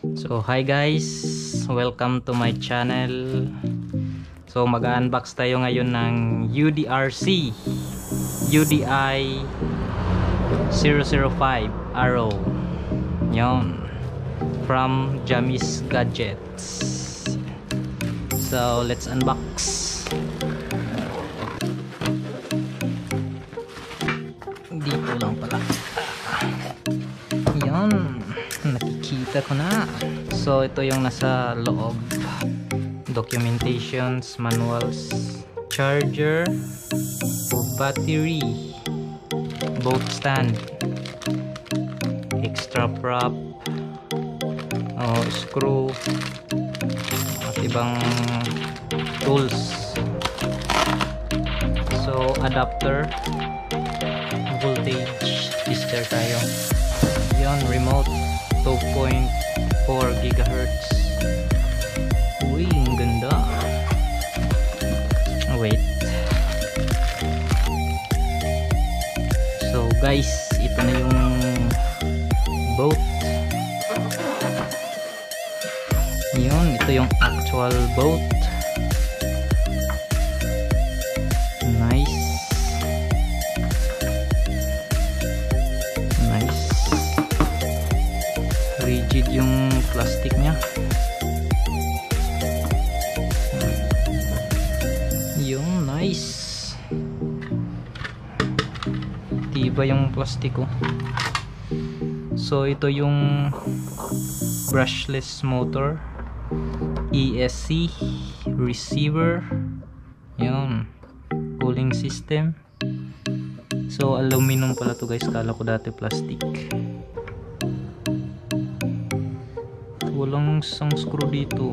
So hi guys, welcome to my channel. So mag-unbox tayo ngayon ng UDRC UDI 005 Arrow. Yon. From Jamis Gadgets. So let's unbox. Dito lang pala. Yan. Nakikita ko na. So ito yung nasa loob. Documentations, manuals, charger, battery, boat stand, extra prop, oh, screw, at ibang tools. So adapter, voltage tester tayo. Yon remote 2.4 gigahertz. Uy, ang ganda. Wait. So guys, ito na yung boat. Yun, ito yung actual boat. Yung plastic niya. Yung nice. Tiba yung plastiko. So ito yung brushless motor. ESC receiver. Yun. Cooling system. So aluminum pala to guys. Kala ko dati plastic. Walang isang screw dito.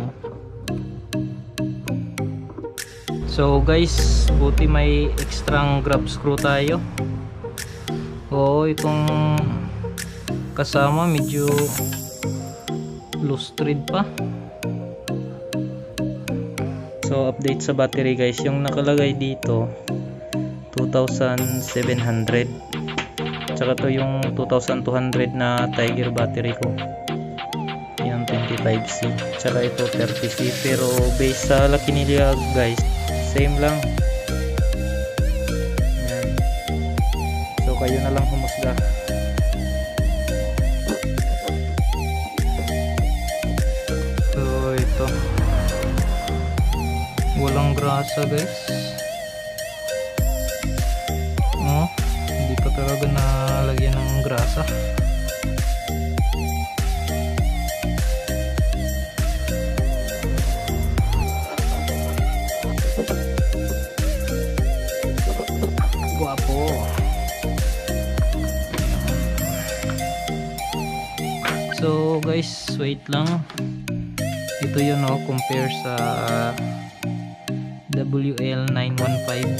So guys, buti may extra grab screw tayo. Oo, itong kasama medyo loose thread pa. So update sa battery guys, yung nakalagay dito 2700. Tsaka to yung 2200 na Tiger battery ko. Yan 25C. Tsaka ito 30C pero base sa Lucky Niliag guys, same lang. Yan. So kayo na lang humusga. So ito. Walang grasa guys. Oh, hindi pa talaga nalagyan ng grasa. Guwapo. So guys, wait lang. Ito yun oh, compare sa WL915